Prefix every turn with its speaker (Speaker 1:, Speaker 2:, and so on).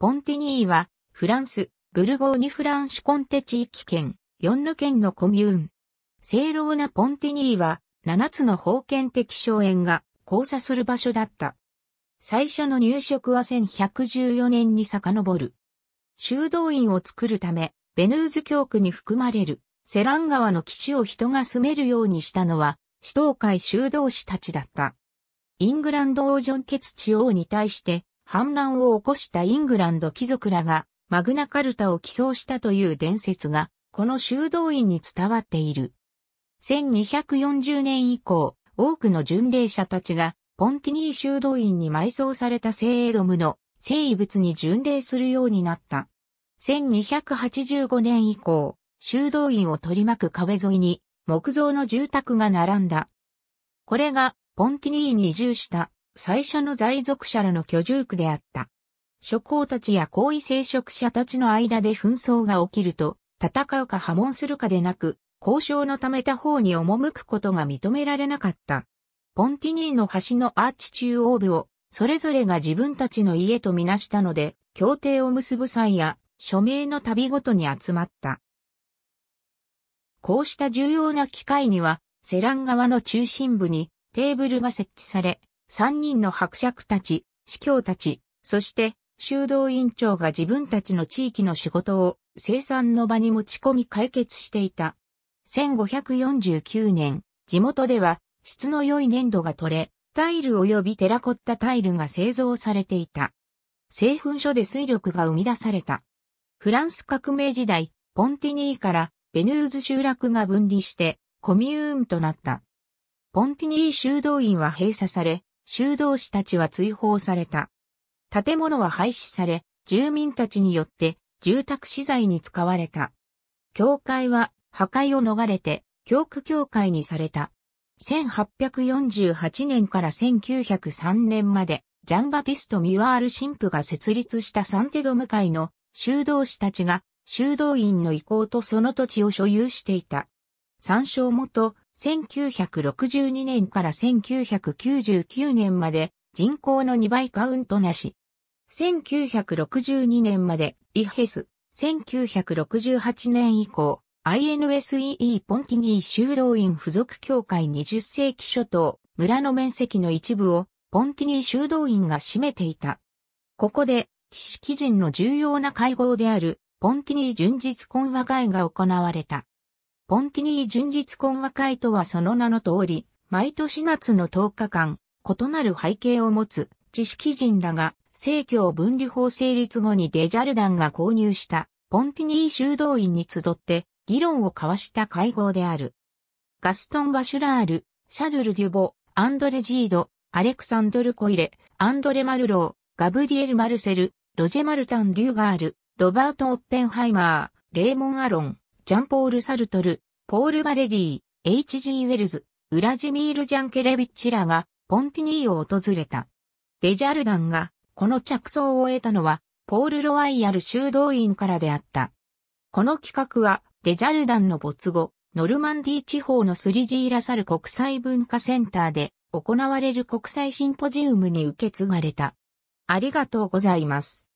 Speaker 1: ポンティニーは、フランス、ブルゴーニュフランシュコンテ地域圏、ヨンヌ県のコミューン。聖ローナ・ポンティニーは、7つの封建的荘園が交差する場所だった。最初の入植は1114年に遡る。修道院を作るため、ベヌーズ教区に含まれる、セラン川の基地を人が住めるようにしたのは、死闘会修道士たちだった。イングランド王ジョン・ケツ地王に対して反乱を起こしたイングランド貴族らがマグナカルタを起草したという伝説がこの修道院に伝わっている。1240年以降、多くの巡礼者たちがポンティニー修道院に埋葬された聖エドムの聖遺物に巡礼するようになった。1285年以降、修道院を取り巻く壁沿いに木造の住宅が並んだ。これがポンティニーに移住した最初の在属者らの居住区であった。諸侯たちや皇位聖職者たちの間で紛争が起きると、戦うか破門するかでなく、交渉のため他方に赴くことが認められなかった。ポンティニーの橋のアーチ中央部を、それぞれが自分たちの家とみなしたので、協定を結ぶ際や、署名の旅ごとに集まった。こうした重要な機会には、セラン川の中心部にテーブルが設置され、三人の伯爵たち、司教たち、そして修道院長が自分たちの地域の仕事を生産の場に持ち込み解決していた。1549年、地元では質の良い粘土が取れ、タイル及びテラコッタタイルが製造されていた。製粉所で水力が生み出された。フランス革命時代、ポンティニーからベヌーズ集落が分離してコミューンとなった。ポンティニー修道院は閉鎖され、修道士たちは追放された。建物は廃止され、住民たちによって住宅資材に使われた。教会は破壊を逃れて教区教会にされた。1848年から1903年まで、ジャンバティスト・ミュアール神父が設立したサンテドム会の修道士たちが修道院の意向とその土地を所有していた。参照元、1962年から1999年まで人口の2倍カウントなし。1962年までイヘス、1968年以降 INSEE ポンティニー修道院附属協会20世紀初頭、村の面積の一部をポンティニー修道院が占めていた。ここで知識人の重要な会合であるポンティニー純実婚和会が行われた。ポンティニー純実婚和会とはその名の通り、毎年夏の10日間、異なる背景を持つ知識人らが、政教分離法成立後にデジャルダンが購入したポンティニー修道院に集って議論を交わした会合である。ガストン・バシュラール、シャルル・デュボ、アンドレ・ジード、アレクサンドル・コイレ、アンドレ・マルロー、ガブリエル・マルセル、ロジェ・マルタン・デューガール、ロバート・オッペンハイマー、レーモン・アロン、ジャンポール・サルトル、ポール・バレリー、H.G. ウェルズ、ウラジミール・ジャンケレビッチらがポンティニーを訪れた。デジャルダンがこの着想を得たのはポール・ロワイヤル修道院からであった。この企画はデジャルダンの没後、ノルマンディ地方のスリジーラサル国際文化センターで行われる国際シンポジウムに受け継がれた。ありがとうございます。